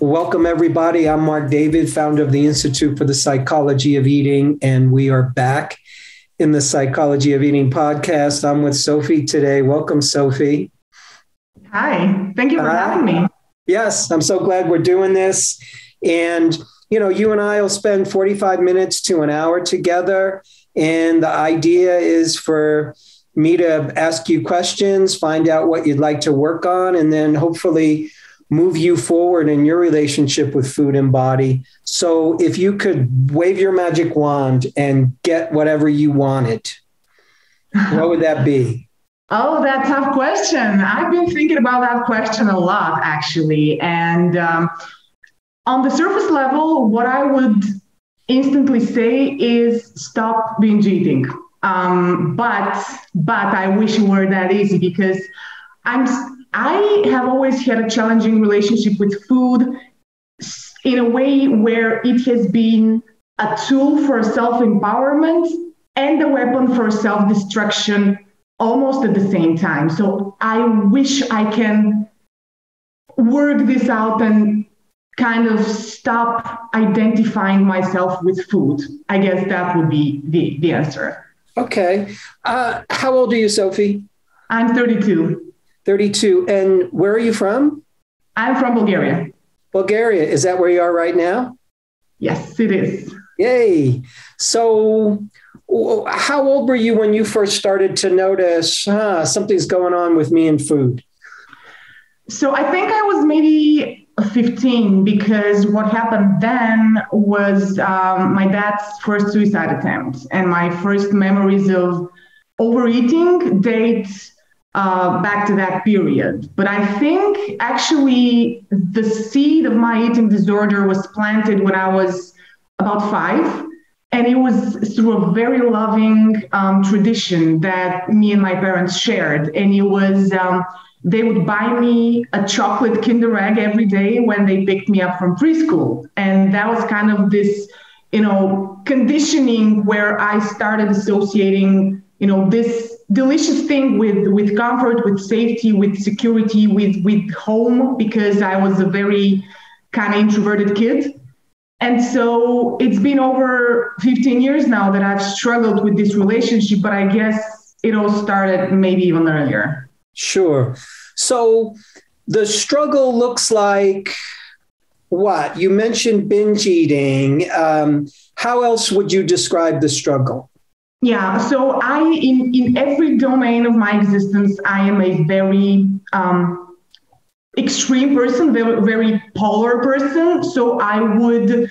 Welcome, everybody. I'm Marc David, founder of the Institute for the Psychology of Eating, and we are back in the Psychology of Eating podcast. I'm with Sophie today. Welcome, Sophie. Hi, thank you for uh, having me. Yes, I'm so glad we're doing this. And, you know, you and I will spend 45 minutes to an hour together. And the idea is for me to ask you questions, find out what you'd like to work on, and then hopefully move you forward in your relationship with food and body. So if you could wave your magic wand and get whatever you wanted, what would that be? Oh, that tough question. I've been thinking about that question a lot, actually. And um, on the surface level, what I would instantly say is stop binge eating. Um, but but I wish it were that easy because I'm I have always had a challenging relationship with food in a way where it has been a tool for self empowerment and a weapon for self destruction almost at the same time. So I wish I can work this out and kind of stop identifying myself with food. I guess that would be the, the answer. Okay. Uh, how old are you, Sophie? I'm 32. 32. And where are you from? I'm from Bulgaria. Bulgaria. Is that where you are right now? Yes, it is. Yay. So, how old were you when you first started to notice ah, something's going on with me and food? So, I think I was maybe 15 because what happened then was um, my dad's first suicide attempt. And my first memories of overeating date back to that period. But I think actually the seed of my eating disorder was planted when I was about five. And it was through a very loving um, tradition that me and my parents shared. And it was, um, they would buy me a chocolate Kinder Egg every day when they picked me up from preschool. And that was kind of this, you know, conditioning where I started associating, you know, this delicious thing with with comfort with safety with security with with home because i was a very kind of introverted kid. And so it's been over 15 years now that i've struggled with this relationship but i guess it all started maybe even earlier. Sure. So the struggle looks like what? You mentioned binge eating. Um, how else would you describe the struggle yeah, so I in in every domain of my existence, I am a very um, extreme person, very very polar person. So I would,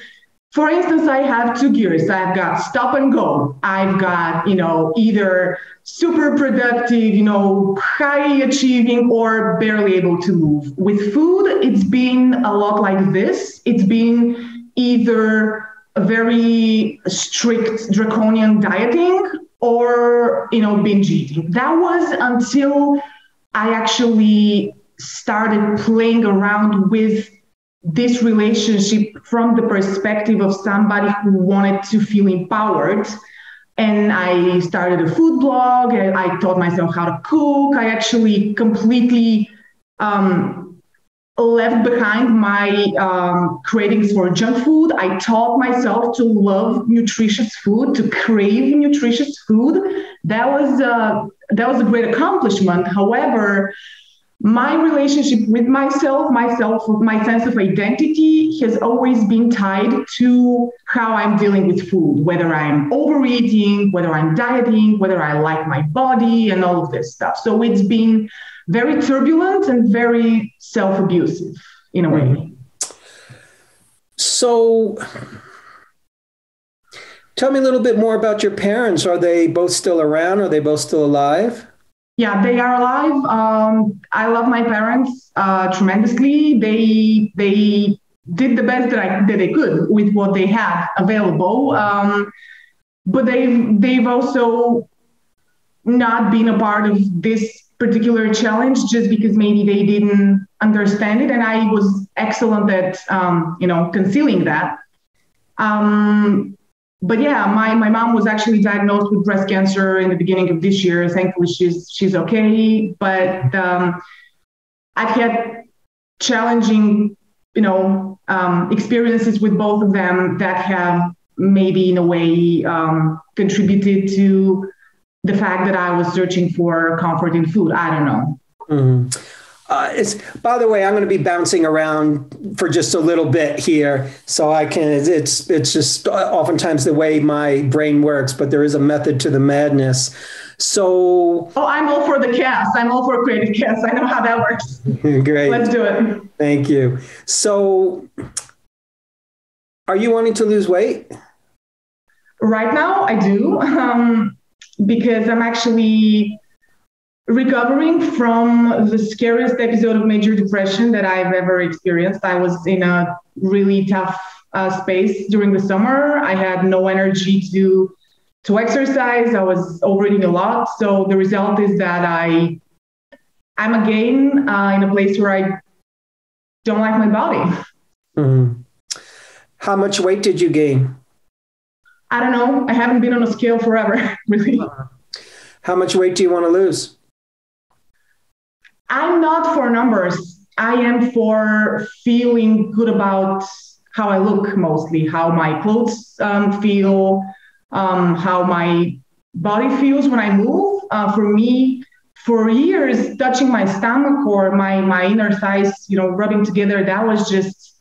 for instance, I have two gears. I've got stop and go. I've got you know either super productive, you know, high achieving, or barely able to move. With food, it's been a lot like this. It's been either very strict draconian dieting or you know binge eating. That was until i actually started playing around with this relationship from the perspective of somebody who wanted to feel empowered. And i started a food blog and i taught myself how to cook. I actually completely um, left behind my um, cravings for junk food. I taught myself to love nutritious food, to crave nutritious food. That was uh, that was a great accomplishment. However, my relationship with myself, myself, my sense of identity has always been tied to how I'm dealing with food, whether I'm overeating, whether I'm dieting, whether I like my body, and all of this stuff. So it's been very turbulent and very self abusive in a way. So, tell me a little bit more about your parents. Are they both still around? Are they both still alive? Yeah, they are alive. Um, I love my parents uh, tremendously. They they did the best that, I, that they could with what they had available. Um, but they've they've also not been a part of this particular challenge just because maybe they didn't understand it. And i was excellent at um, you know concealing that. Um, but yeah my, my mom was actually diagnosed with breast cancer in the beginning of this year. Thankfully she's she's okay. But um, i've had challenging you know, um, experiences with both of them that have maybe in a way um, contributed to the fact that I was searching for comfort in food. I don't know. Mm-hmm. Uh, it's by the way, I'm going to be bouncing around for just a little bit here, so I can. It's it's just oftentimes the way my brain works, but there is a method to the madness. So, oh, I'm all for the chaos. I'm all for creative chaos. I know how that works. Great. Let's do it. Thank you. So, are you wanting to lose weight? Right now, I do, um, because I'm actually recovering from the scariest episode of major depression that I've ever experienced. I was in a really tough uh, space during the summer. I had no energy to to exercise. I was overeating a lot. So the result is that I I'm again uh, in a place where I don't like my body. Mm-hmm. How much weight did you gain? I don't know. I haven't been on a scale forever, really. How much weight do you want to lose? I'm not for numbers. I am for feeling good about how I look mostly, how my clothes um, feel, um, how my body feels when I move. Uh, for me, for years, touching my stomach or my my inner thighs, you know, rubbing together, that was just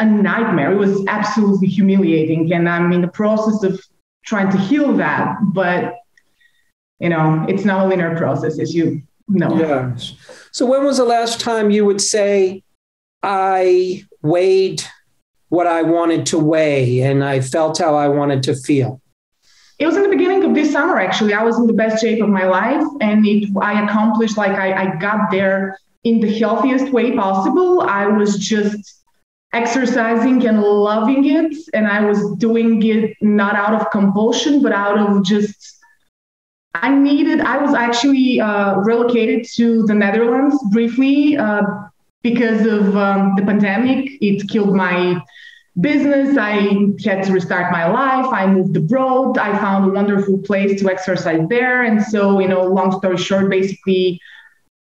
a nightmare. It was absolutely humiliating, and I'm in the process of trying to heal that. But you know, it's not a linear process, as you know. Yeah. So when was the last time you would say, I weighed what I wanted to weigh and I felt how I wanted to feel? It was in the beginning of this summer, actually. I was in the best shape of my life and it, I accomplished, like, I, I got there in the healthiest way possible. I was just exercising and loving it. And I was doing it not out of compulsion, but out of just I needed, I was actually uh, relocated to the Netherlands briefly uh, because of um, the pandemic. It killed my business. I had to restart my life. I moved abroad. I found a wonderful place to exercise there. And so, you know, long story short, basically,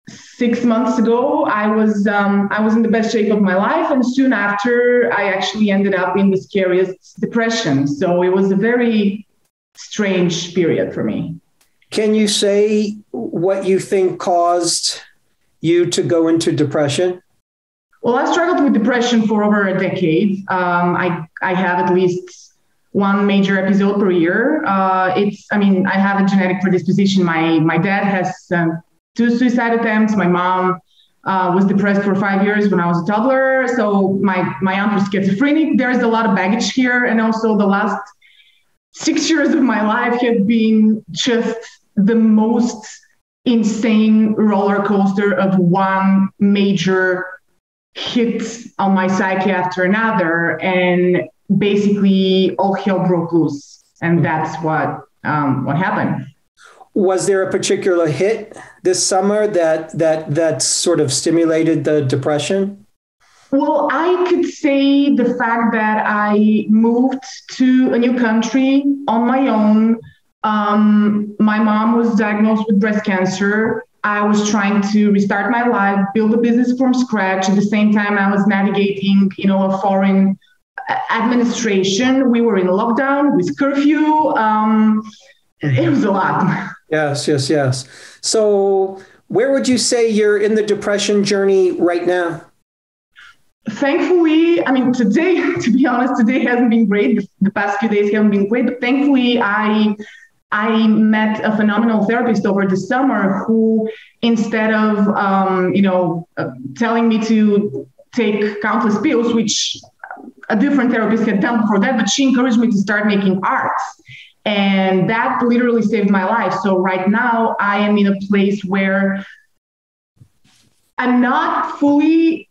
six months ago i was um, i was in the best shape of my life and soon after i actually ended up in the scariest depression so it was a very strange period for me can you say what you think caused you to go into depression? Well, I struggled with depression for over a decade. Um, I, I have at least one major episode per year. Uh, it's, I mean, I have a genetic predisposition. My, my dad has um, two suicide attempts. My mom uh, was depressed for five years when I was a toddler. So my, my aunt was schizophrenic. There's a lot of baggage here. And also the last six years of my life have been just the most insane roller coaster of one major hit on my psyche after another and basically all hell broke loose and that's what um, what happened was there a particular hit this summer that that that sort of stimulated the depression well i could say the fact that i moved to a new country on my own um, my mom was diagnosed with breast cancer. I was trying to restart my life, build a business from scratch. At the same time, I was navigating, you know, a foreign administration. We were in lockdown with curfew. Um, it was a lot. Yes, yes, yes. So, where would you say you're in the depression journey right now? Thankfully, I mean, today, to be honest, today hasn't been great. The past few days haven't been great, but thankfully, I I met a phenomenal therapist over the summer who, instead of um, you know uh, telling me to take countless pills, which a different therapist had done before that, but she encouraged me to start making art. And that literally saved my life. So right now I am in a place where I'm not fully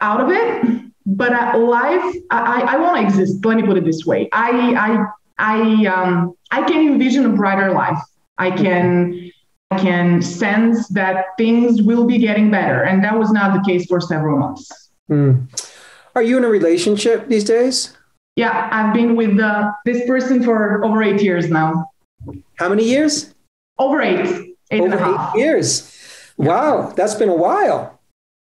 out of it, but life, I, I want to exist. Let me put it this way. I, I I um, I can envision a brighter life. I can I can sense that things will be getting better, and that was not the case for several months. Mm. Are you in a relationship these days? Yeah, I've been with uh, this person for over eight years now. How many years? Over eight, eight over eight years. Wow, that's been a while.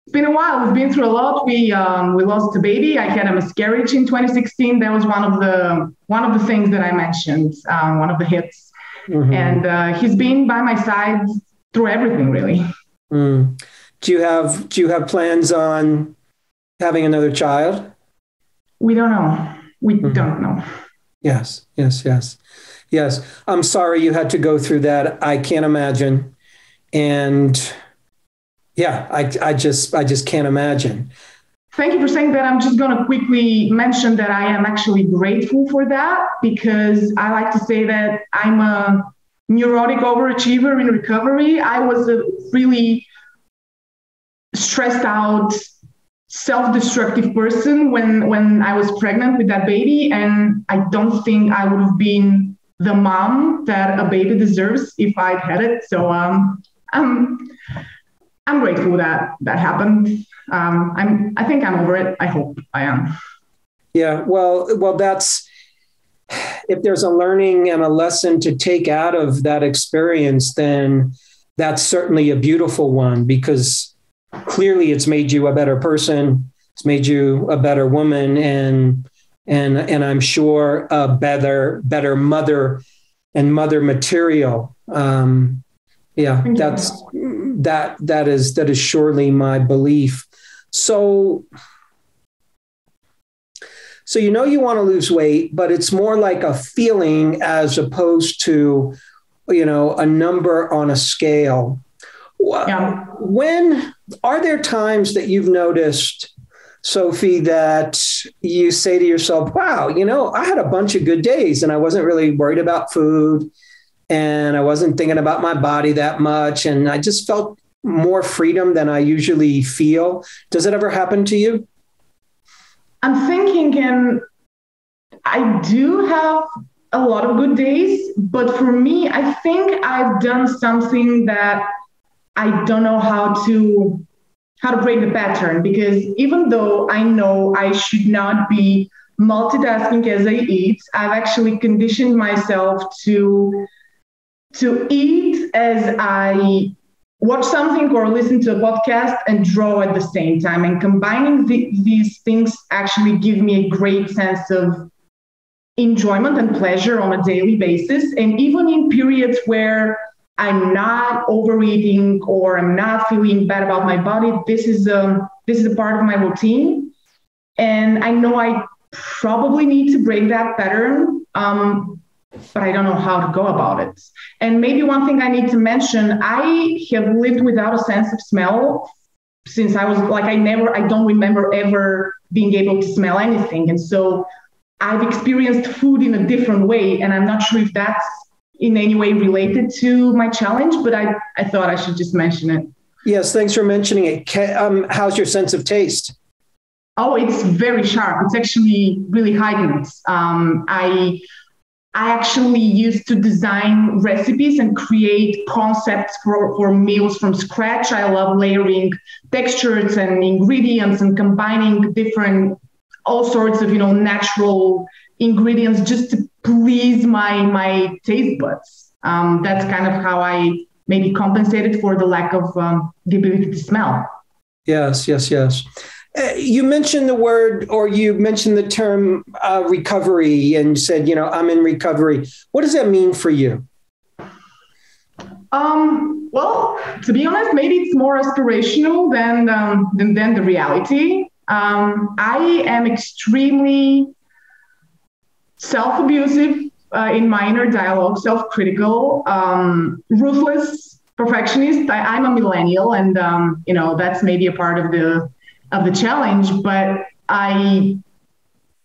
It's been a while. We've been through a lot. We um, we lost a baby. I had a miscarriage in 2016. That was one of the one of the things that I mentioned. Um, one of the hits. Mm-hmm. And uh, he's been by my side through everything, really. Mm. Do you have Do you have plans on having another child? We don't know. We mm-hmm. don't know. Yes. Yes. Yes. Yes. I'm sorry you had to go through that. I can't imagine. And yeah, I, I just I just can't imagine. Thank you for saying that. I'm just going to quickly mention that I am actually grateful for that because I like to say that I'm a neurotic overachiever in recovery. I was a really stressed out, self-destructive person when when I was pregnant with that baby, and I don't think I would have been the mom that a baby deserves if I'd had it. So um, I'm I'm grateful that that happened. Um, I'm I think I'm over it. I hope I am. Yeah, well, well, that's if there's a learning and a lesson to take out of that experience, then that's certainly a beautiful one because clearly it's made you a better person. It's made you a better woman, and and and I'm sure a better better mother and mother material. Um, yeah, that's that that is that is surely my belief. So so you know you want to lose weight, but it's more like a feeling as opposed to you know a number on a scale. Yeah. When are there times that you've noticed Sophie, that you say to yourself, wow, you know, I had a bunch of good days and I wasn't really worried about food and I wasn't thinking about my body that much. And I just felt more freedom than I usually feel. Does it ever happen to you? I'm thinking, and I do have a lot of good days, but for me, I think I've done something that I don't know how to how to break the pattern because even though I know I should not be multitasking as I eat, I've actually conditioned myself to to eat as I watch something or listen to a podcast and draw at the same time. And combining the, these things actually give me a great sense of enjoyment and pleasure on a daily basis. And even in periods where I'm not overeating or I'm not feeling bad about my body, this is a this is a part of my routine. And I know I probably need to break that pattern. Um, but I don't know how to go about it. And maybe one thing I need to mention I have lived without a sense of smell since I was like, I never, I don't remember ever being able to smell anything. And so I've experienced food in a different way. And I'm not sure if that's in any way related to my challenge, but I, I thought I should just mention it. Yes, thanks for mentioning it. Um, how's your sense of taste? Oh, it's very sharp. It's actually really heightened. Um, I I actually used to design recipes and create concepts for, for meals from scratch. I love layering textures and ingredients and combining different, all sorts of, you know, natural ingredients just to please my, my taste buds. Um, that's kind of how I maybe compensated for the lack of um, the ability to smell. Yes, yes, yes. Uh, you mentioned the word or you mentioned the term uh, recovery and said, you know, I'm in recovery. What does that mean for you? Um, well, to be honest, maybe it's more aspirational than, um, than, than the reality. Um, I am extremely self abusive uh, in minor dialogue, self critical, um, ruthless, perfectionist. I, am a millennial, and um, you know that's maybe a part of the of the challenge, but I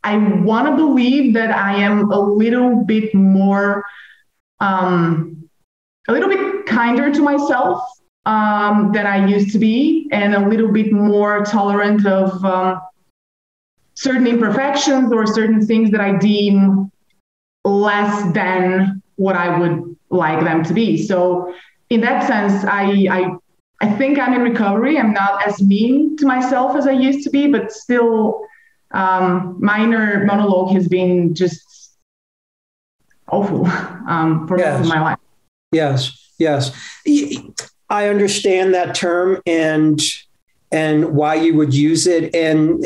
I want to believe that I am a little bit more um, a little bit kinder to myself um, than I used to be, and a little bit more tolerant of um, certain imperfections or certain things that I deem less than what I would like them to be. So, in that sense, I, I I think I'm in recovery. I'm not as mean to myself as I used to be, but still, um, minor monologue has been just awful um, for yes. most of my life. Yes, yes. I understand that term, and and why you would use it. And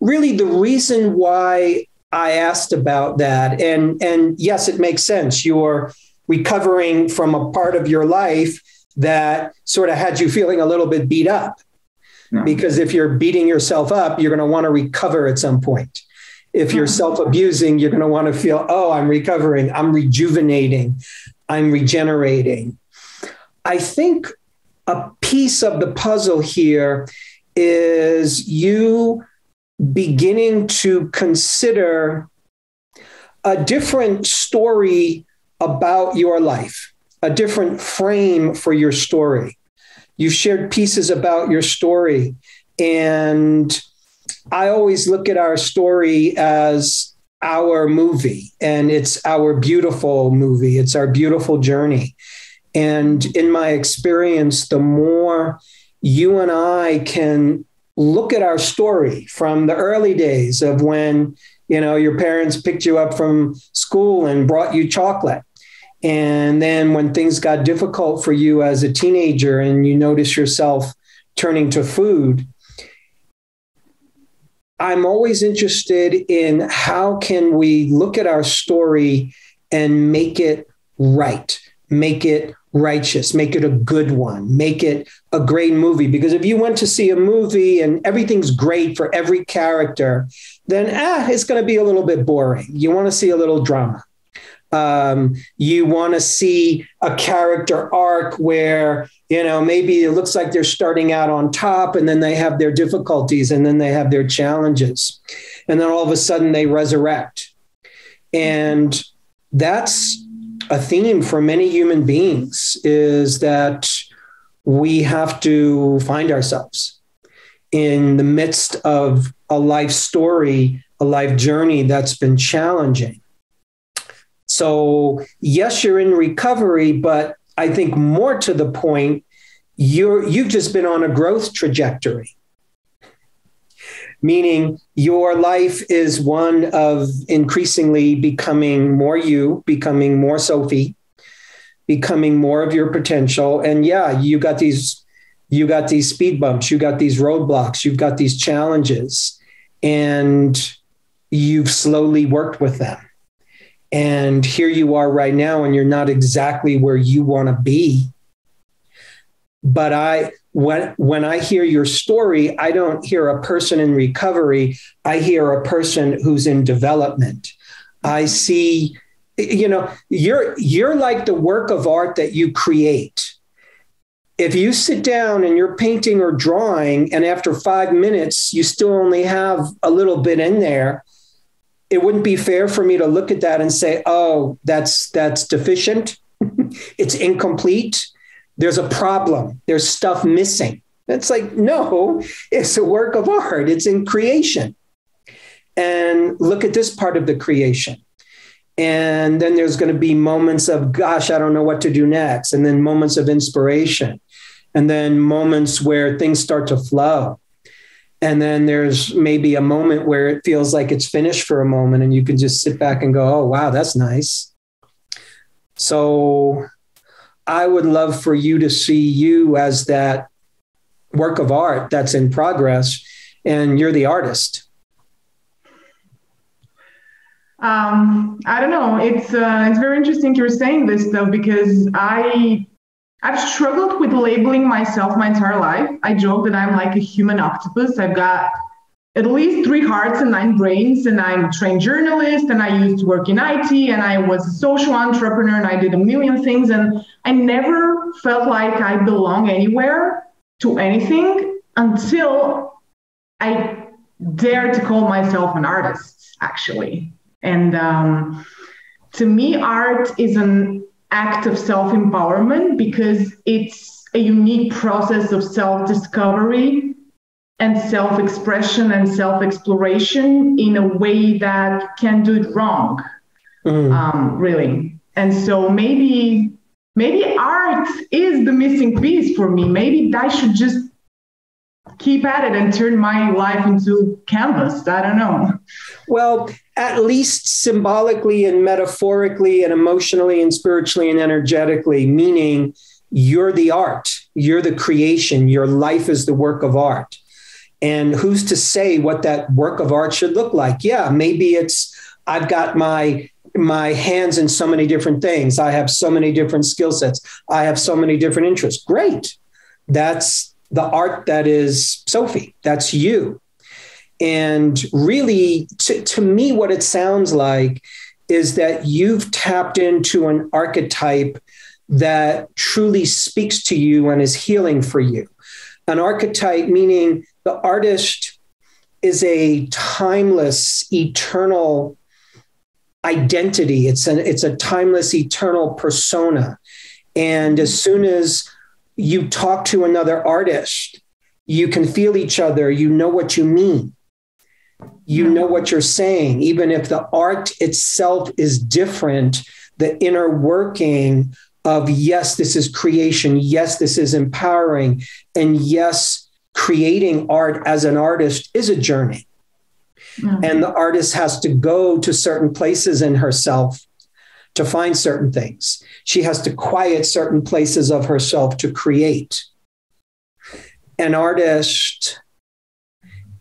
really, the reason why I asked about that, and and yes, it makes sense. You're recovering from a part of your life that sort of had you feeling a little bit beat up. No. Because if you're beating yourself up, you're going to want to recover at some point. If you're mm-hmm. self abusing, you're going to want to feel, oh, I'm recovering, I'm rejuvenating, I'm regenerating. I think a piece of the puzzle here is you beginning to consider a different story about your life, a different frame for your story. You've shared pieces about your story. And I always look at our story as our movie, and it's our beautiful movie, it's our beautiful journey. And in my experience, the more you and I can look at our story from the early days of when you know your parents picked you up from school and brought you chocolate. And then when things got difficult for you as a teenager and you notice yourself turning to food i'm always interested in how can we look at our story and make it right make it righteous, make it a good one, make it a great movie. Because if you went to see a movie and everything's great for every character, then ah, it's going to be a little bit boring. You want to see a little drama. Um, you want to see a character arc where you know maybe it looks like they're starting out on top and then they have their difficulties and then they have their challenges and then all of a sudden they resurrect and that's a theme for many human beings is that we have to find ourselves in the midst of a life story, a life journey that's been challenging. So, yes, you're in recovery, but I think more to the point, you're you've just been on a growth trajectory meaning your life is one of increasingly becoming more you, becoming more Sophie, becoming more of your potential. And yeah, you got these, you got these speed bumps, you got these roadblocks, you've got these challenges, and you've slowly worked with them. And here you are right now, and you're not exactly where you want to be. But I, when when I hear your story, I don't hear a person in recovery. I hear a person who's in development. I see, you know, you're you're like the work of art that you create. If you sit down and you're painting or drawing, and after five minutes you still only have a little bit in there, it wouldn't be fair for me to look at that and say, "Oh, that's that's deficient. it's incomplete." There's a problem, there's stuff missing. It's like, no, it's a work of art, it's in creation. And look at this part of the creation. And then there's going to be moments of, gosh, I don't know what to do next. And then moments of inspiration. And then moments where things start to flow. And then there's maybe a moment where it feels like it's finished for a moment and you can just sit back and go, oh, wow, that's nice. So I would love for you to see you as that work of art that's in progress, and you're the artist. Um, I don't know. It's uh, it's very interesting you're saying this though because I I've struggled with labeling myself my entire life. I joke that I'm like a human octopus. I've got at least three hearts and nine brains. And I'm a trained journalist and I used to work in IT and I was a social entrepreneur and I did a million things. And I never felt like I belong anywhere to anything until I dared to call myself an artist, actually. And um, to me, art is an act of self empowerment because it's a unique process of self discovery and self expression and self exploration in a way that can do it wrong, mm. um, really. And so maybe maybe art is the missing piece for me. Maybe I should just keep at it and turn my life into canvas. I don't know. Well, at least symbolically and metaphorically and emotionally and spiritually and energetically, meaning you're the art, you're the creation, your life is the work of art. And who's to say what that work of art should look like? Yeah, maybe it's I've got my my hands in so many different things. I have so many different skill sets. I have so many different interests. Great. That's the art that is Sophie. That's you. And really, to, to me, what it sounds like is that you've tapped into an archetype that truly speaks to you and is healing for you. An archetype meaning the artist is a timeless, eternal identity. It's an it's a timeless, eternal persona. And as soon as you talk to another artist, you can feel each other. You know what you mean. You know what you're saying, even if the art itself is different. The inner working of yes, this is creation. Yes, this is empowering. And yes, creating art as an artist is a journey. Mm-hmm. And the artist has to go to certain places in herself to find certain things. She has to quiet certain places of herself to create. An artist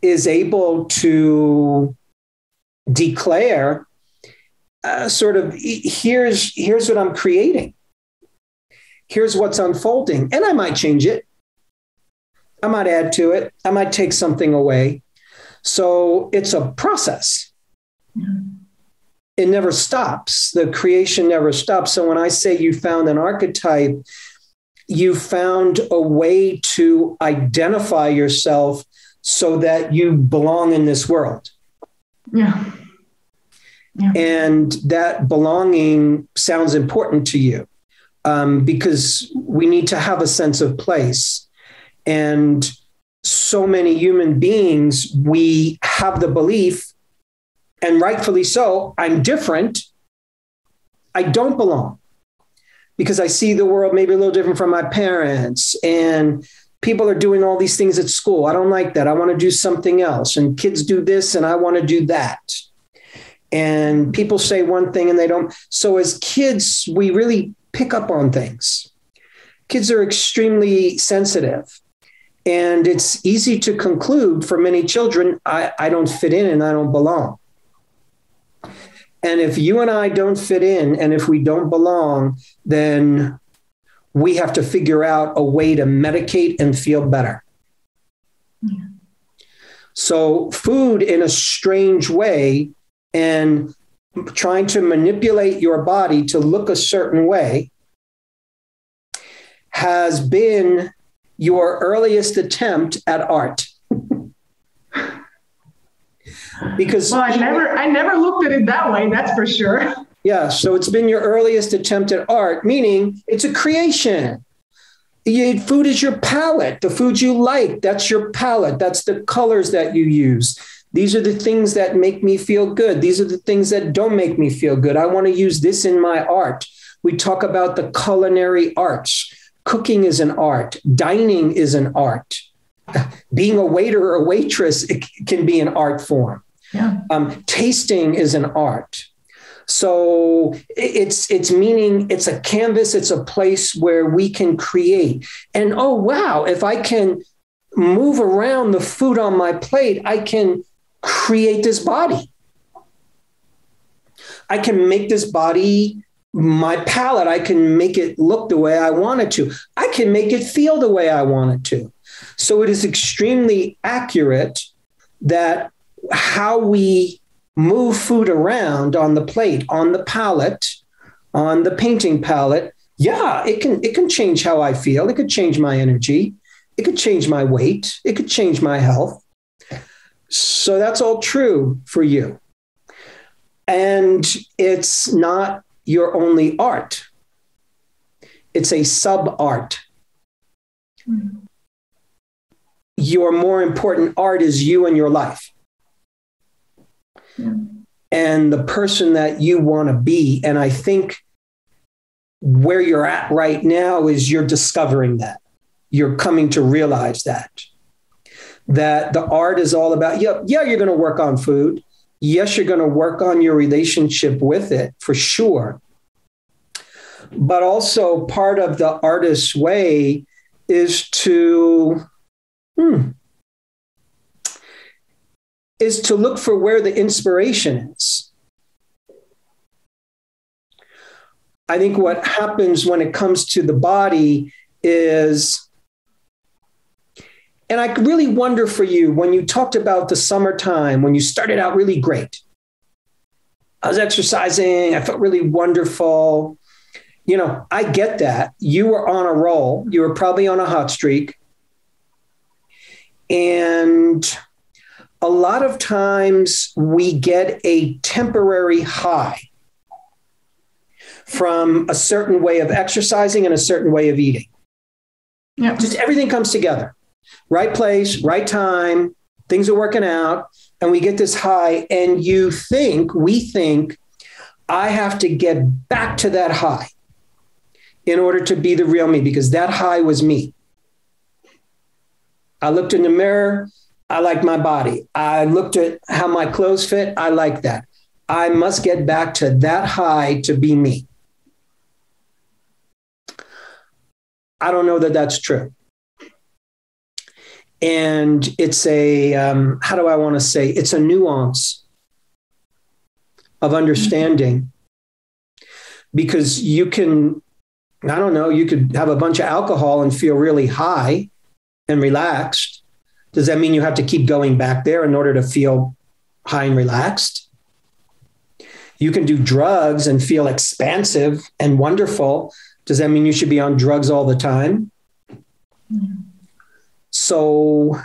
is able to declare uh, sort of here's here's what I'm creating. Here's what's unfolding, and I might change it. I might add to it. I might take something away. So it's a process. It never stops. The creation never stops. So when I say you found an archetype, you found a way to identify yourself so that you belong in this world. Yeah. yeah. And that belonging sounds important to you um, because we need to have a sense of place. And so many human beings, we have the belief, and rightfully so, I'm different. I don't belong because I see the world maybe a little different from my parents. And people are doing all these things at school. I don't like that. I want to do something else. And kids do this, and I want to do that. And people say one thing and they don't. So, as kids, we really pick up on things. Kids are extremely sensitive. And it's easy to conclude for many children, I, I don't fit in and I don't belong. And if you and I don't fit in and if we don't belong, then we have to figure out a way to medicate and feel better. Yeah. So, food in a strange way and trying to manipulate your body to look a certain way has been your earliest attempt at art? because well, I never I never looked at it that way, that's for sure. Yeah, so it's been your earliest attempt at art, meaning it's a creation. You, food is your palette. The foods you like, that's your palette. That's the colors that you use. These are the things that make me feel good. These are the things that don't make me feel good. I want to use this in my art. We talk about the culinary arts cooking is an art, dining is an art. Being a waiter or a waitress can be an art form. Yeah. Um, tasting is an art. So it's it's meaning it's a canvas, it's a place where we can create. And oh wow, if I can move around the food on my plate, I can create this body. I can make this body my palette, I can make it look the way I want it to. I can make it feel the way I want it to. So it is extremely accurate that how we move food around on the plate, on the palette, on the painting palette, yeah, it can it can change how I feel. It could change my energy. It could change my weight. It could change my health. So that's all true for you. And it's not your only art. It's a sub art. Mm-hmm. Your more important art is you and your life. And the person that you want to be. And I think where you're at right now is you're discovering that. You're coming to realize that. That the art is all about, yeah, yeah, you're going to work on food yes, you're going to work on your relationship with it for sure. But also, part of the artist's way is to hmm, is to look for where the inspiration is. I think what happens when it comes to the body is, and I really wonder for you when you talked about the summertime, when you started out really great. I was exercising, I felt really wonderful. You know, I get that. You were on a roll, you were probably on a hot streak. And a lot of times we get a temporary high from a certain way of exercising and a certain way of eating. Yeah. Just everything comes together. Right place, right time, things are working out, and we get this high. And you think, we think, I have to get back to that high in order to be the real me because that high was me. I looked in the mirror, I like my body. I looked at how my clothes fit. I like that. I must get back to that high to be me. I don't know that that's true. And it's a, um, how do I want to say, it's a nuance of understanding because you can, I don't know, you could have a bunch of alcohol and feel really high and relaxed does that mean you have to keep going back there in order to feel high and relaxed? You can do drugs and feel expansive and wonderful. Does that mean you should be on drugs all the time? So,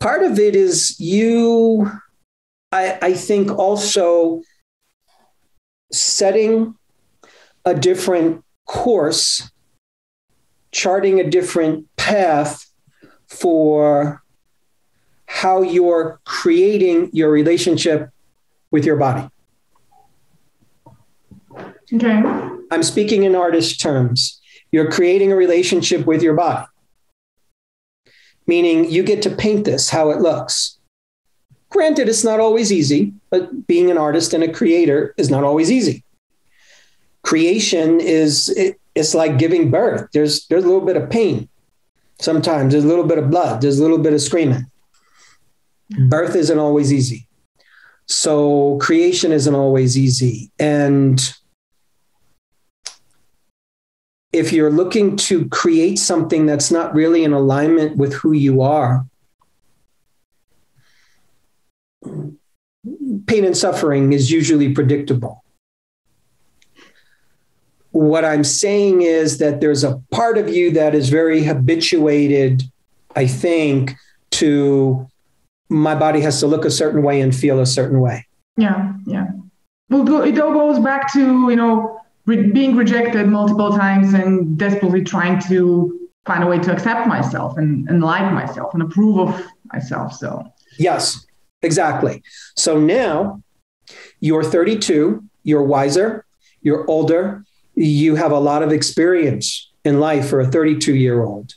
part of it is you, I, I think, also setting a different course, charting a different path for how you're creating your relationship with your body. Okay. I'm speaking in artist terms. You're creating a relationship with your body, meaning you get to paint this how it looks. Granted, it's not always easy, but being an artist and a creator is not always easy. Creation is it, it's like giving birth. There's there's a little bit of pain. Sometimes there's a little bit of blood, there's a little bit of screaming. Birth isn't always easy. So creation isn't always easy. And if you're looking to create something that's not really in alignment with who you are, pain and suffering is usually predictable what I'm saying is that there's a part of you that is very habituated, I think, to my body has to look a certain way and feel a certain way. Yeah, yeah. Well, it all goes back to, you know, re- being rejected multiple times and desperately trying to find a way to accept myself and, and like myself and approve of myself. So, yes, exactly. So now you're 32, you're wiser, you're older, you have a lot of experience in life for a 32 year old.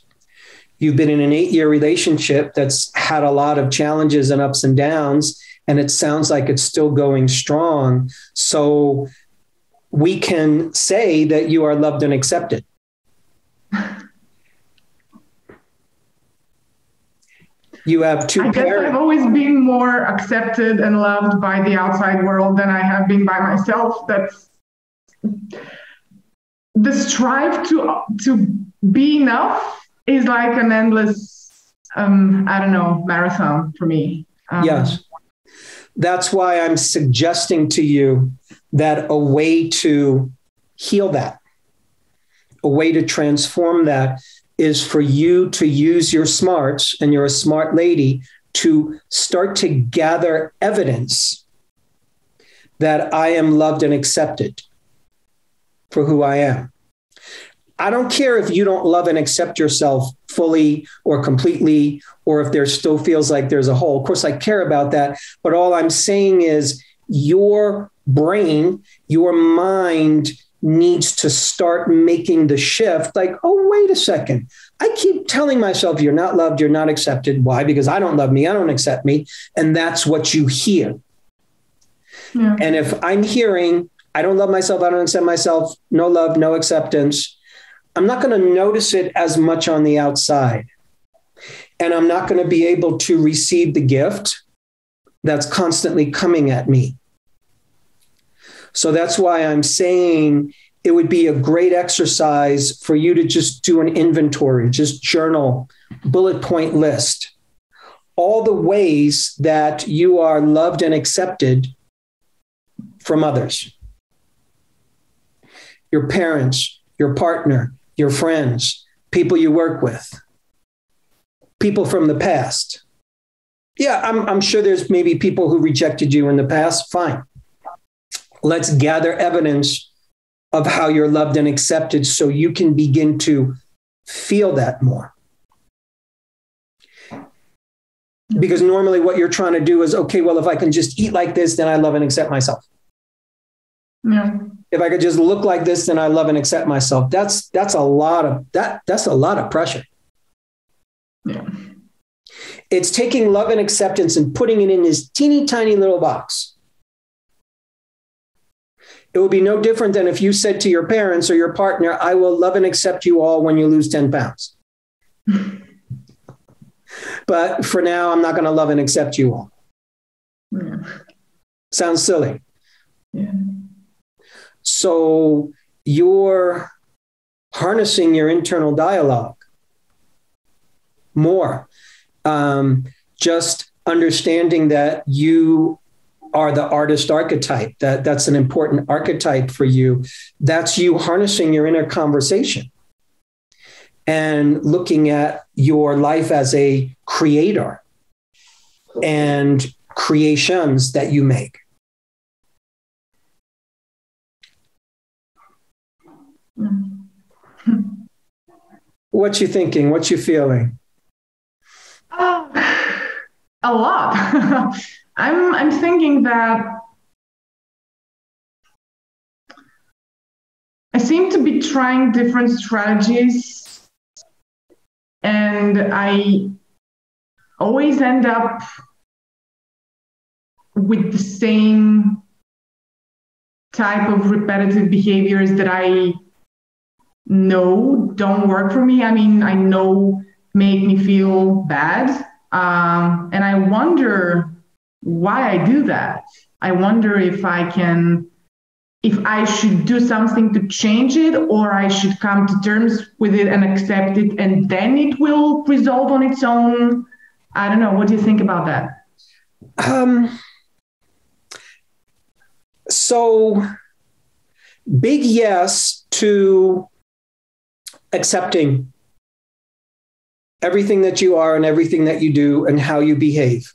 You've been in an eight year relationship that's had a lot of challenges and ups and downs, and it sounds like it's still going strong. So we can say that you are loved and accepted. You have two I guess parents. I've always been more accepted and loved by the outside world than I have been by myself. That's the strive to to be enough is like an endless um, i don't know marathon for me um, yes that's why i'm suggesting to you that a way to heal that a way to transform that is for you to use your smarts and you're a smart lady to start to gather evidence that i am loved and accepted for who I am. I don't care if you don't love and accept yourself fully or completely, or if there still feels like there's a hole. Of course, I care about that. But all I'm saying is your brain, your mind needs to start making the shift like, oh, wait a second. I keep telling myself you're not loved, you're not accepted. Why? Because I don't love me, I don't accept me. And that's what you hear. Yeah. And if I'm hearing, I don't love myself, I don't accept myself, no love, no acceptance, I'm not going to notice it as much on the outside. And I'm not going to be able to receive the gift that's constantly coming at me. So that's why I'm saying it would be a great exercise for you to just do an inventory, just journal, bullet point list all the ways that you are loved and accepted from others your parents, your partner, your friends, people you work with, people from the past. Yeah, I'm, I'm sure there's maybe people who rejected you in the past. Fine. Let's gather evidence of how you're loved and accepted so you can begin to feel that more. Because normally what you're trying to do is okay, well, if I can just eat like this, then I love and accept myself. Yeah. If I could just look like this, then I love and accept myself. That's that's a lot of that that's a lot of pressure. Yeah. It's taking love and acceptance and putting it in this teeny tiny little box. It would be no different than if you said to your parents or your partner, I will love and accept you all when you lose 10 pounds. but for now, I'm not going to love and accept you all. Yeah. Sounds silly. Yeah. So you're harnessing your internal dialogue more. Um, just understanding that you are the artist archetype that that's an important archetype for you that's you harnessing your inner conversation and looking at your life as a creator and creations that you make. What you thinking? What you feeling? Uh, a lot i'm i'm thinking that i seem to be trying different strategies and i always end up with the same type of repetitive behaviors that i know don't work for me. I mean, I know make me feel bad. Um, and I wonder why I do that. I wonder if I can, if I should do something to change it or I should come to terms with it and accept it and then it will resolve on its own. I don't know. What do you think about that? Um, so, big yes to accepting everything that you are and everything that you do and how you behave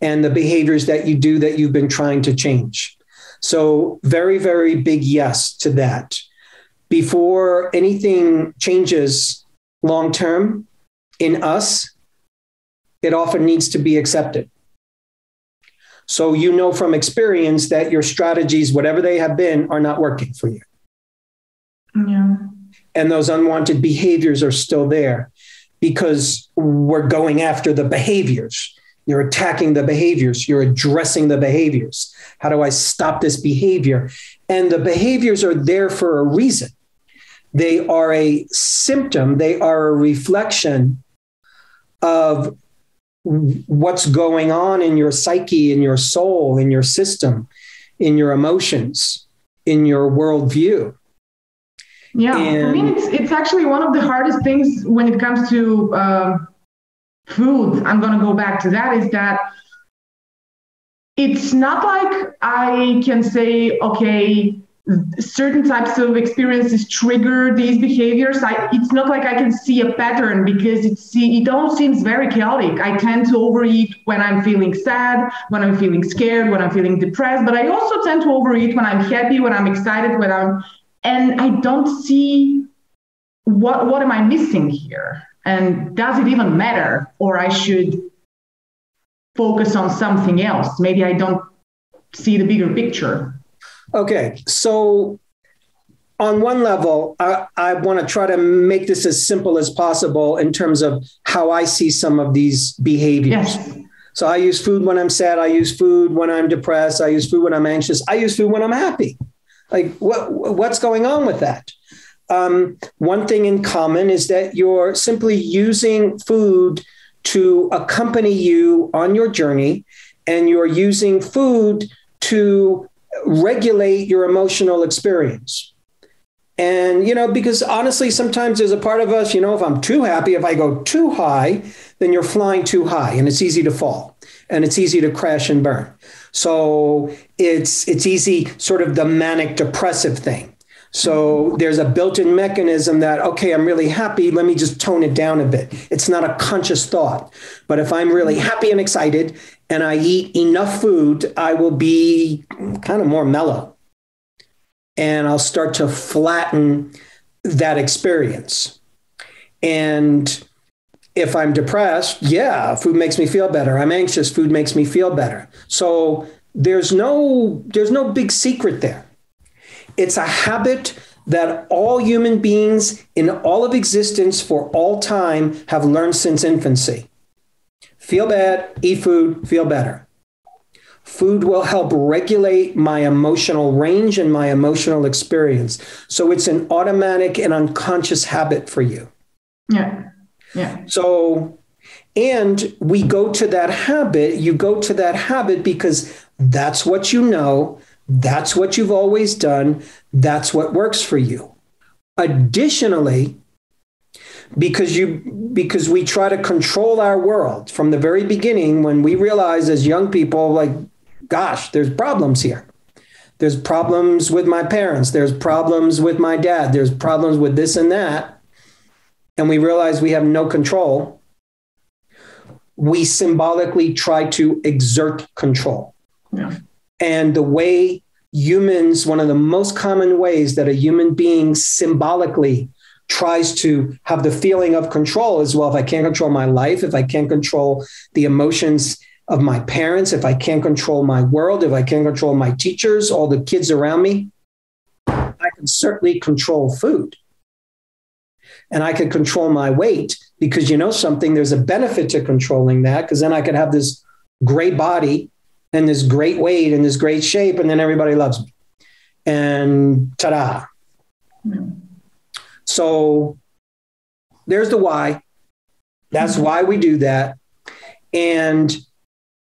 and the behaviors that you do that you've been trying to change. So, very, very big yes to that. Before anything changes long term in us, it often needs to be accepted. So, you know from experience that your strategies, whatever they have been, are not working for you. Yeah and those unwanted behaviors are still there because we're going after the behaviors. You're attacking the behaviors, you're addressing the behaviors. How do I stop this behavior? And the behaviors are there for a reason. They are a symptom, they are a reflection of what's going on in your psyche, in your soul, in your system, in your emotions, in your worldview. Yeah, and, for me, it's it's actually one of the hardest things when it comes to uh, food. I'm gonna go back to that. Is that it's not like I can say, okay, certain types of experiences trigger these behaviors. I, it's not like I can see a pattern because it see, it all seems very chaotic. I tend to overeat when I'm feeling sad, when I'm feeling scared, when I'm feeling depressed, but I also tend to overeat when I'm happy, when I'm excited, when I'm and I don't see what what am I missing here? And does it even matter? Or I should focus on something else. Maybe I don't see the bigger picture. Okay. So on one level, I, I want to try to make this as simple as possible in terms of how I see some of these behaviors. Yes. So I use food when I'm sad. I use food when I'm depressed. I use food when I'm anxious. I use food when I'm happy. Like, what, what's going on with that? Um, one thing in common is that you're simply using food to accompany you on your journey, and you're using food to regulate your emotional experience. And, you know, because honestly, sometimes there's a part of us, you know, if I'm too happy, if I go too high, then you're flying too high and it's easy to fall and it's easy to crash and burn. So it's it's easy, sort of the manic depressive thing. So there's a built-in mechanism that okay, I'm really happy, let me just tone it down a bit. It's not a conscious thought. But if I'm really happy and excited and I eat enough food, I will be kind of more mellow. And I'll start to flatten that experience. And if I'm depressed, yeah, food makes me feel better. I'm anxious, food makes me feel better. So there's no there's no big secret there. It's a habit that all human beings in all of existence for all time have learned since infancy. Feel bad, eat food, feel better. Food will help regulate my emotional range and my emotional experience. So it's an automatic and unconscious habit for you. Yeah. Yeah. So, and we go to that habit, you go to that habit because that's what you know, that's what you've always done, that's what works for you. Additionally, because you because we try to control our world from the very beginning when we realize as young people like gosh there's problems here there's problems with my parents there's problems with my dad there's problems with this and that and we realize we have no control, we symbolically try to exert control. Yeah. And the way humans, one of the most common ways that a human being symbolically tries to have the feeling of control is well, if I can't control my life, if I can't control the emotions of my parents, if I can't control my world, if I can't control my teachers, all the kids around me, I can certainly control food. And I could control my weight because you know something, there's a benefit to controlling that because then I could have this great body and this great weight and this great shape, and then everybody loves me. And ta da. So there's the why. That's mm-hmm. why we do that. And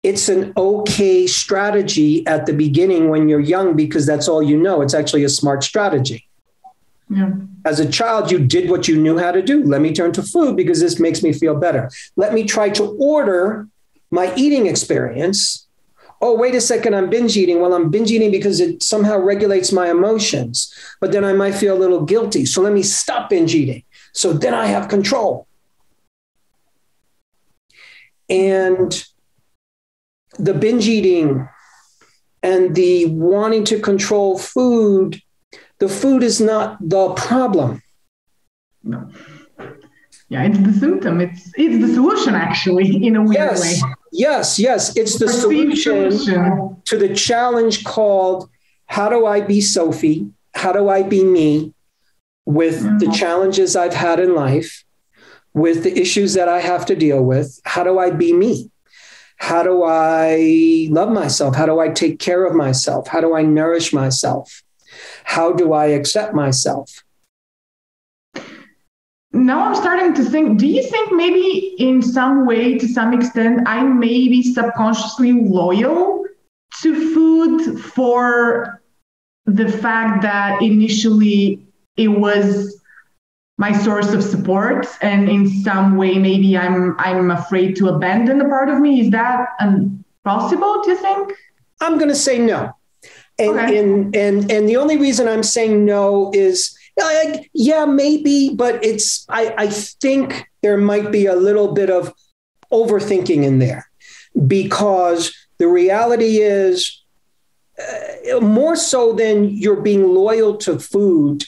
it's an okay strategy at the beginning when you're young because that's all you know. It's actually a smart strategy. Yeah. As a child, you did what you knew how to do. Let me turn to food because this makes me feel better. Let me try to order my eating experience. Oh, wait a second, I'm binge eating. Well, I'm binge eating because it somehow regulates my emotions, but then I might feel a little guilty. So let me stop binge eating. So then I have control. And the binge eating and the wanting to control food the food is not the problem. No. Yeah, it's the symptom. It's it's the solution actually in a weird yes. way. Yes, yes, it's the solution, solution to the challenge called how do I be Sophie? How do I be me with mm-hmm. the challenges I've had in life, with the issues that I have to deal with? How do I be me? How do I love myself? How do I take care of myself? How do I nourish myself? How do I accept myself? Now I'm starting to think do you think maybe in some way, to some extent, I may be subconsciously loyal to food for the fact that initially it was my source of support and in some way maybe i'm i'm afraid to abandon a part of me? Is that um, possible do you think? I'm going to say no. And, okay. and and and the only reason I'm saying no is like, yeah, maybe, but it's I, I think there might be a little bit of overthinking in there because the reality is uh, more so than you're being loyal to food,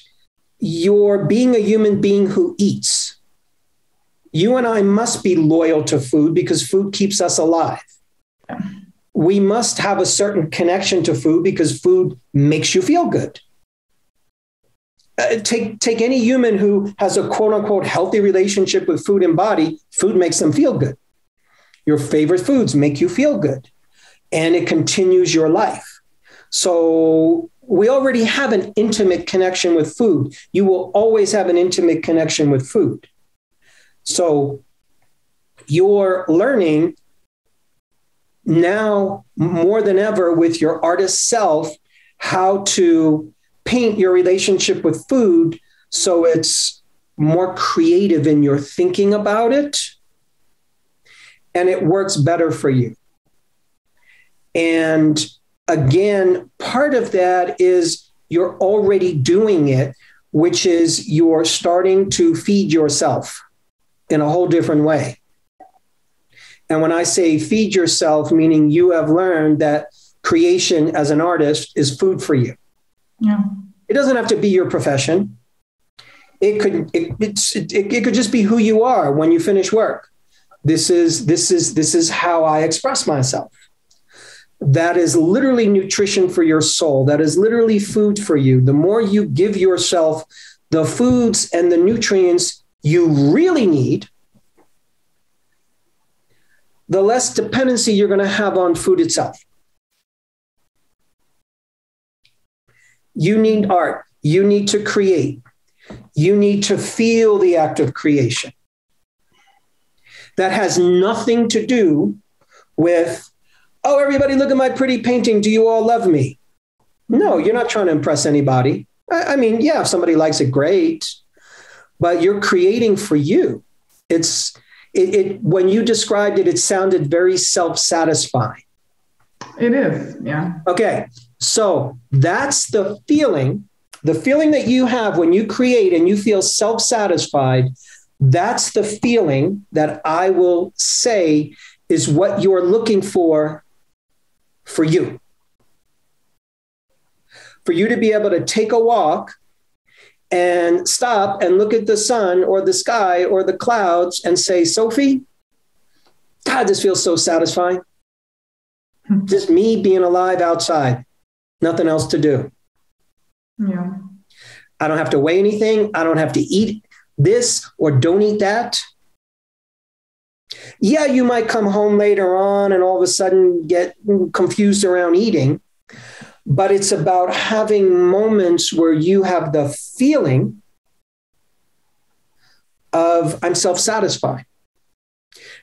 you're being a human being who eats. You and I must be loyal to food because food keeps us alive we must have a certain connection to food because food makes you feel good. Uh, take take any human who has a quote unquote healthy relationship with food and body. Food makes them feel good. Your favorite foods make you feel good, and it continues your life. So we already have an intimate connection with food. You will always have an intimate connection with food. So you're learning now more than ever with your artist self how to paint your relationship with food so it's more creative in your thinking about it and it works better for you. And again, part of that is you're already doing it, which is you're starting to feed yourself in a whole different way. And when I say feed yourself, meaning you have learned that creation as an artist is food for you. Yeah. It doesn't have to be your profession. It could it, it, it could just be who you are when you finish work. This is this is this is how I express myself. That is literally nutrition for your soul. That is literally food for you. The more you give yourself the foods and the nutrients you really need, the less dependency you're going to have on food itself. You need art. You need to create. You need to feel the act of creation. That has nothing to do with, oh, everybody, look at my pretty painting. Do you all love me? No, you're not trying to impress anybody. I, mean, yeah, if somebody likes it, great, but you're creating for you. It's it, it when you described it, it sounded very self-satisfying. It is, yeah. Okay, so that's the feeling, the feeling that you have when you create and you feel self-satisfied. That's the feeling that I will say is what you're looking for for you. For you to be able to take a walk and stop and look at the sun or the sky or the clouds and say, Sophie, God, this feels so satisfying. Hmm. Just me being alive outside, nothing else to do. Yeah. I don't have to weigh anything. I don't have to eat this or don't eat that. Yeah, you might come home later on and all of a sudden get confused around eating, but it's about having moments where you have the feeling of I'm self satisfied.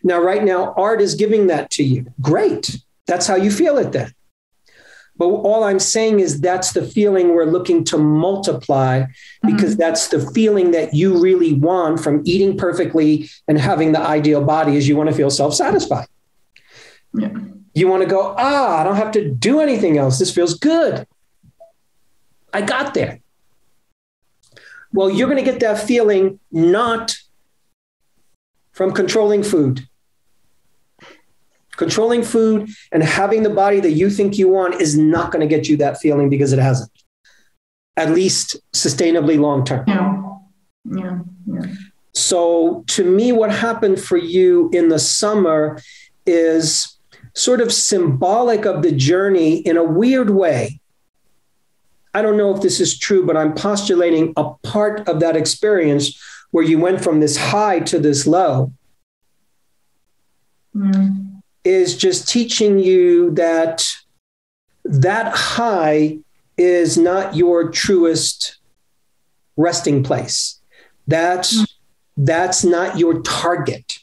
Now, right now, art is giving that to you. Great. That's how you feel it then. But all I'm saying is that's the feeling we're looking to multiply because mm-hmm. that's the feeling that you really want from eating perfectly and having the ideal body is you want to feel self-satisfied. Yeah. You want to go, ah, I don't have to do anything else. This feels good. I got there. Well, you're going to get that feeling not from controlling food. Controlling food and having the body that you think you want is not going to get you that feeling because it hasn't, at least sustainably long term. Yeah. Yeah. yeah. So, to me, what happened for you in the summer is sort of symbolic of the journey in a weird way. I don't know if this is true, but I'm postulating a part of that experience where you went from this high to this low mm. Is just teaching you that that high is not your truest resting place. That's that's not your target.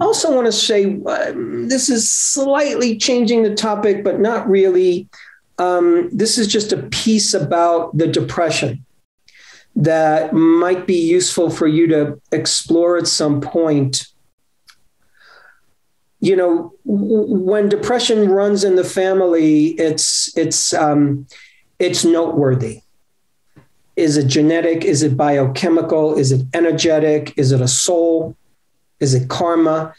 I also want to say uh, this is slightly changing the topic, but not really. Um, this is just a piece about the depression that might be useful for you to explore at some point. You know, when depression runs in the family, it's it's um, it's noteworthy. Is it genetic? Is it biochemical? Is it energetic? Is it a soul? Is it karma?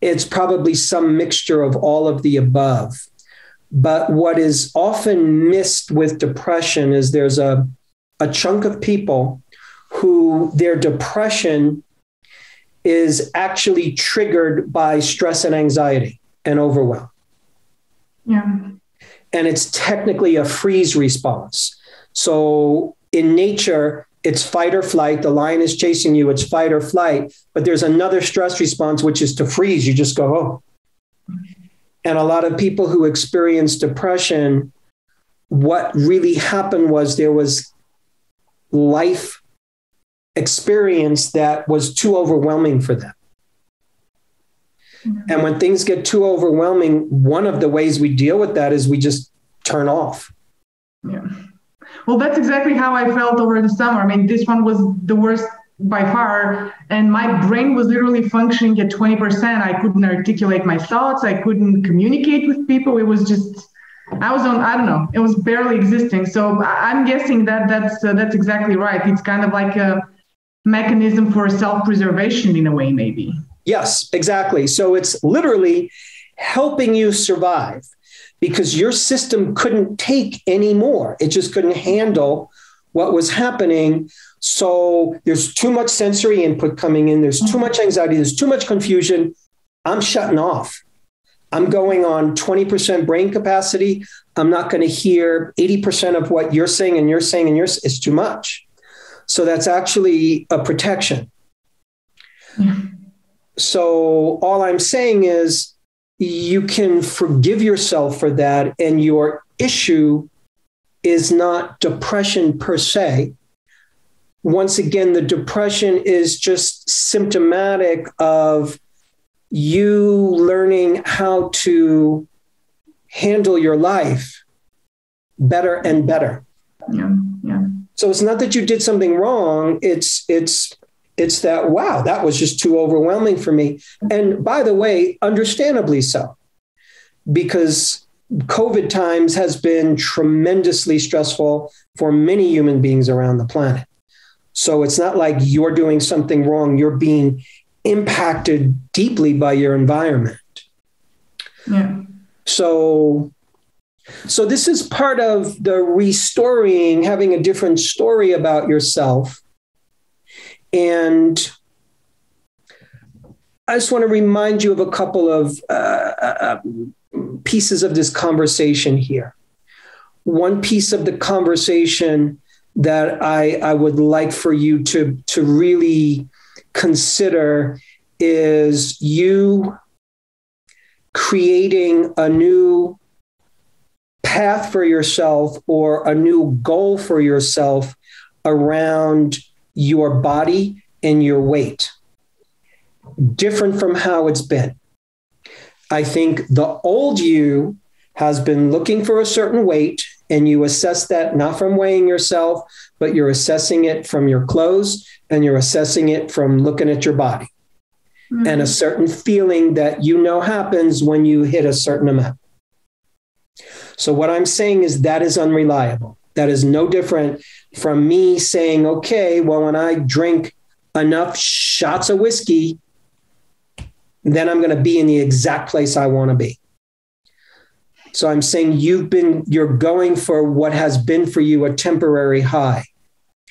It's probably some mixture of all of the above. But what is often missed with depression is there's a, a chunk of people who their depression is actually triggered by stress and anxiety and overwhelm. Yeah. And it's technically a freeze response. So in nature, it's fight or flight. The lion is chasing you, it's fight or flight. But there's another stress response, which is to freeze. You just go, oh. And a lot of people who experience depression, what really happened was there was life experience that was too overwhelming for them. Mm-hmm. And when things get too overwhelming, one of the ways we deal with that is we just turn off. Yeah. Well, that's exactly how I felt over the summer. I mean, this one was the worst by far, and my brain was literally functioning at 20%. I couldn't articulate my thoughts, I couldn't communicate with people. It was just, I was on, I don't know, it was barely existing. So I'm guessing that that's uh, that's exactly right. It's kind of like a mechanism for self-preservation in a way, maybe. Yes, exactly. So it's literally helping you survive because your system couldn't take any more. It just couldn't handle what was happening. So there's too much sensory input coming in, there's too much anxiety, there's too much confusion. I'm shutting off. I'm going on 20% brain capacity. I'm not going to hear 80% of what you're saying and you're saying and you're it's too much. So that's actually a protection. So all I'm saying is you can forgive yourself for that, and your issue is not depression per se. Once again, the depression is just symptomatic of you learning how to handle your life better and better. Yeah, yeah. So it's not that you did something wrong. It's it's it's that, wow, that was just too overwhelming for me. And by the way, understandably so, because COVID times has been tremendously stressful for many human beings around the planet. So it's not like you're doing something wrong, you're being impacted deeply by your environment. Yeah. So so this is part of the restoring, having a different story about yourself and I just want to remind you of a couple of uh, uh, pieces of this conversation here. One piece of the conversation that I, I would like for you to, to really consider is you creating a new path for yourself or a new goal for yourself around your body and your weight, different from how it's been. I think the old you has been looking for a certain weight, and you assess that not from weighing yourself, but you're assessing it from your clothes and you're assessing it from looking at your body mm-hmm. and a certain feeling that you know happens when you hit a certain amount. So, what I'm saying is that is unreliable. That is no different from me saying, okay, well, when I drink enough shots of whiskey, then I'm going to be in the exact place I want to be. So I'm saying you've been, you're going for what has been for you a temporary high.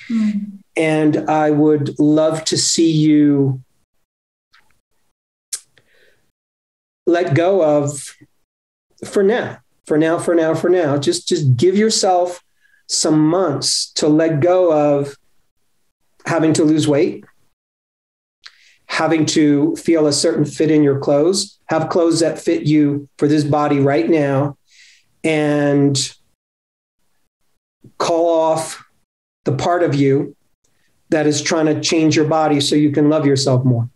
Mm. And I would love to see you let go of for now, for now, for now, for now. Just, just give yourself some months to let go of having to lose weight, having to feel a certain fit in your clothes, have clothes that fit you for this body right now, and call off the part of you that is trying to change your body so you can love yourself more.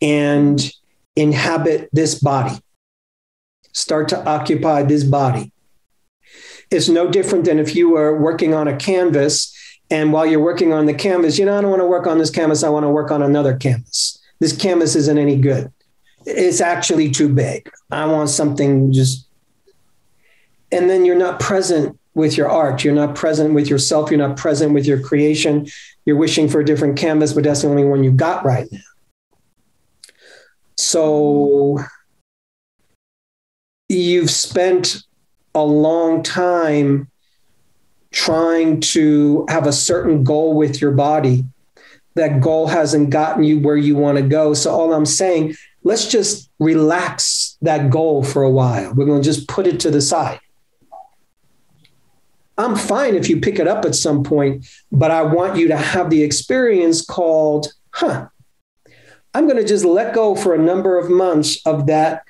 And inhabit this body. Start to occupy this body is no different than if you were working on a canvas and while you're working on the canvas, you know, I don't want to work on this canvas. I want to work on another canvas. This canvas isn't any good. It's actually too big. I want something just. And then you're not present with your art. You're not present with yourself. You're not present with your creation. You're wishing for a different canvas, but that's the only one you got right now. So you've spent a long time trying to have a certain goal with your body. That goal hasn't gotten you where you want to go. So, all I'm saying, let's just relax that goal for a while. We're going to just put it to the side. I'm fine if you pick it up at some point, but I want you to have the experience called, huh, I'm going to just let go for a number of months of that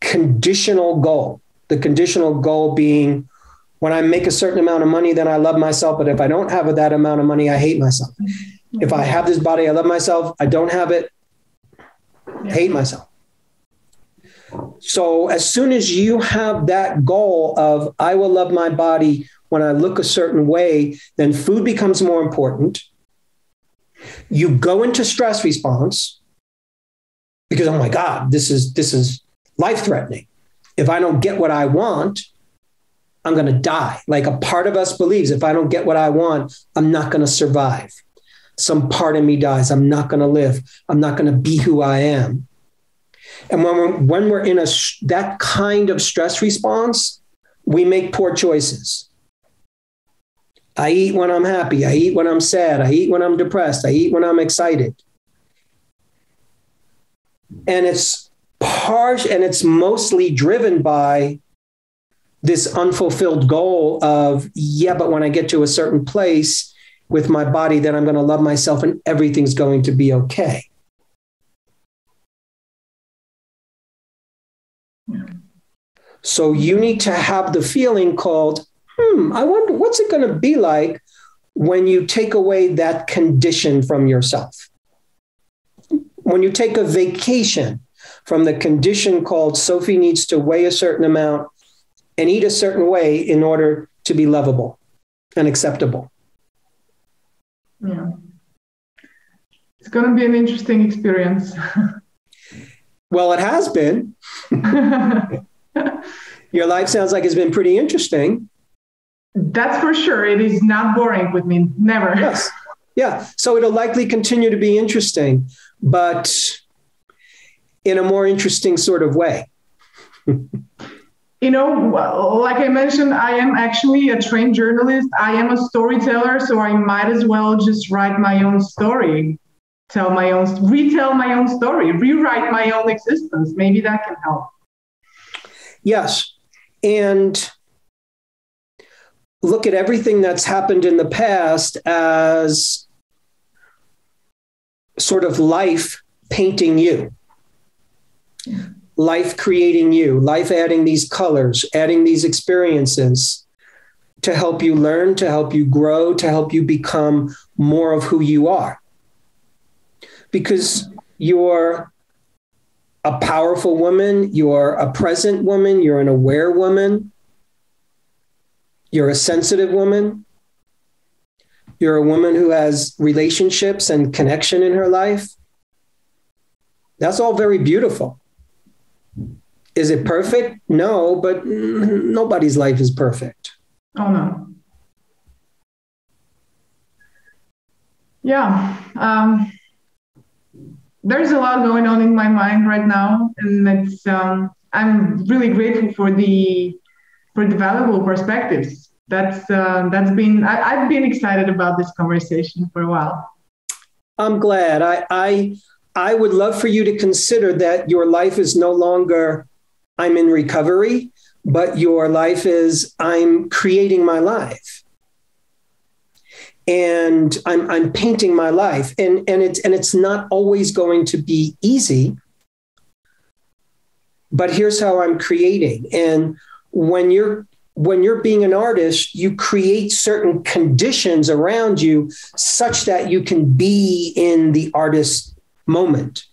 conditional goal. The conditional goal being when I make a certain amount of money, then I love myself. But if I don't have that amount of money, I hate myself. Mm-hmm. If I have this body, I love myself. I don't have it, I hate myself. So as soon as you have that goal of I will love my body when I look a certain way, then food becomes more important. You go into stress response because oh my god, this is this is life threatening. If I don't get what I want, I'm going to die. Like a part of us believes if I don't get what I want, I'm not going to survive. Some part of me dies. I'm not going to live. I'm not going to be who I am. And when we're, when we're in a that kind of stress response, we make poor choices. I eat when I'm happy. I eat when I'm sad. I eat when I'm depressed. I eat when I'm excited. And it's harsh and it's mostly driven by this unfulfilled goal of, yeah, but when I get to a certain place with my body, then I'm going to love myself and everything's going to be okay. So you need to have the feeling called, hmm, I wonder what's it going to be like when you take away that condition from yourself? When you take a vacation from the condition called Sophie needs to weigh a certain amount and eat a certain way in order to be lovable and acceptable. Yeah. It's going to be an interesting experience. well, it has been. Your life sounds like it's been pretty interesting. That's for sure. It is not boring with me. Never. Yes. Yeah. So it'll likely continue to be interesting, but in a more interesting sort of way. you know, like I mentioned, I am actually a trained journalist. I am a storyteller, so I might as well just write my own story, tell my own, retell my own story, rewrite my own existence. Maybe that can help. Yes. And look at everything that's happened in the past as sort of life painting you life creating you, life adding these colors, adding these experiences to help you learn, to help you grow, to help you become more of who you are. Because you're a powerful woman, you're a present woman, you're an aware woman, you're a sensitive woman, you're a woman who has relationships and connection in her life. That's all very beautiful. Is it perfect? No, but nobody's life is perfect. Oh, no. Yeah. Um, there's a lot going on in my mind right now, and it's um, I'm really grateful for the the valuable perspectives. That's uh, that's been I, have been excited about this conversation for a while. I'm glad. I I I would love for you to consider that your life is no longer I'm in recovery, but your life is I'm creating my life. And I'm, I'm painting my life. And, and, it's, and it's not always going to be easy, but here's how I'm creating. And when you're when you're being an artist, you create certain conditions around you such that you can be in the artist moment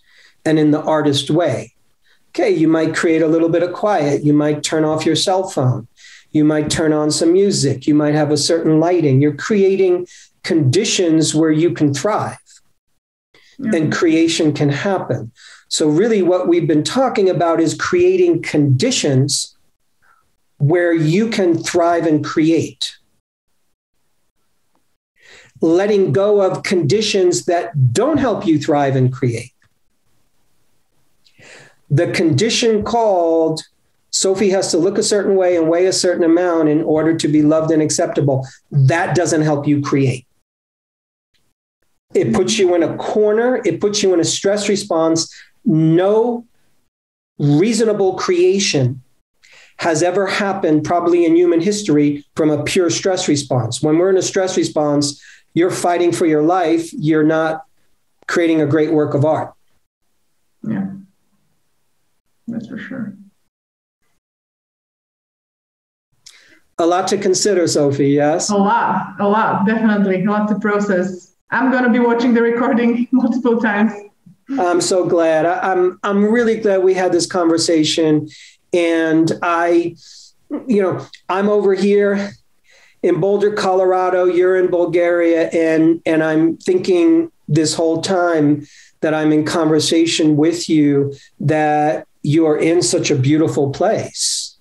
and in the artist way okay, you might create a little bit of quiet. You might turn off your cell phone. You might turn on some music. You might have a certain lighting. You're creating conditions where you can thrive and creation can happen. So, really, what we've been talking about is creating conditions where you can thrive and create. Letting go of conditions that don't help you thrive and create the condition called Sophie has to look a certain way and weigh a certain amount in order to be loved and acceptable. That doesn't help you create. It puts you in a corner, it puts you in a stress response. No reasonable creation has ever happened, probably in human history, from a pure stress response. When we're in a stress response, you're fighting for your life, you're not creating a great work of art. Yeah. That's for sure. A lot to consider, Sophie, yes? A lot, a lot, definitely. A lot to process. I'm going to be watching the recording multiple times. I'm so glad. I, I'm I'm really glad we had this conversation. And I, you know, I'm over here in Boulder, Colorado, you're in Bulgaria, and and I'm thinking this whole time that I'm in conversation with you that you're in such a beautiful place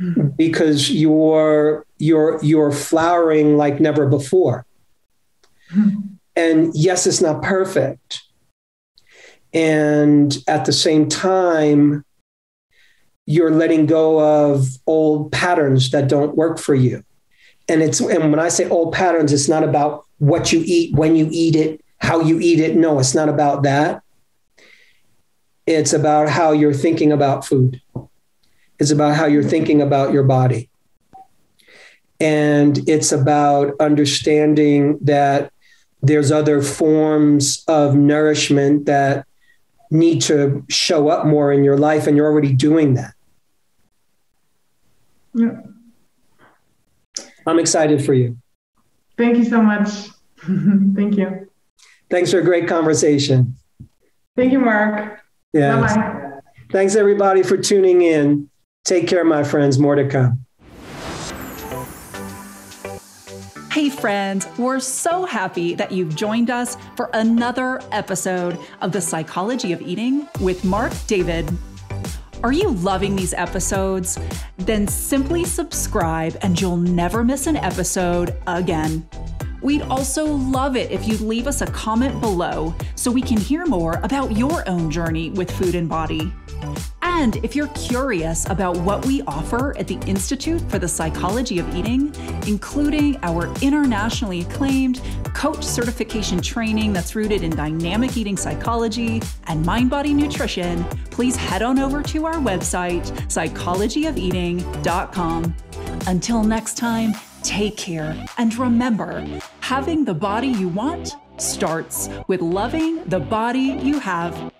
mm-hmm. because you're you're you're flowering like never before. Mm-hmm. And yes, it's not perfect. And at the same time, you're letting go of old patterns that don't work for you. And it's and when I say old patterns, it's not about what you eat, when you eat it, how you eat it. No, it's not about that. It's about how you're thinking about food. It's about how you're thinking about your body. And it's about understanding that there's other forms of nourishment that need to show up more in your life, and you're already doing that. Yeah. I'm excited for you. Thank you so much. Thank you. Thanks for a great conversation. Thank you, Marc. Yeah. Thanks everybody for tuning in. Take care, my friends. More to come. Hey, friends, we're so happy that you've joined us for another episode of The Psychology of Eating with Marc David. Are you loving these episodes? Then simply subscribe and you'll never miss an episode again. We'd also love it if you'd leave us a comment below so we can hear more about your own journey with food and body. And if you're curious about what we offer at the Institute for the Psychology of Eating, including our internationally acclaimed coach certification training that's rooted in dynamic eating psychology and mind body nutrition, please head on over to our website, psychologyofeating.com. Until next time, take care and remember having the body you want starts with loving the body you have.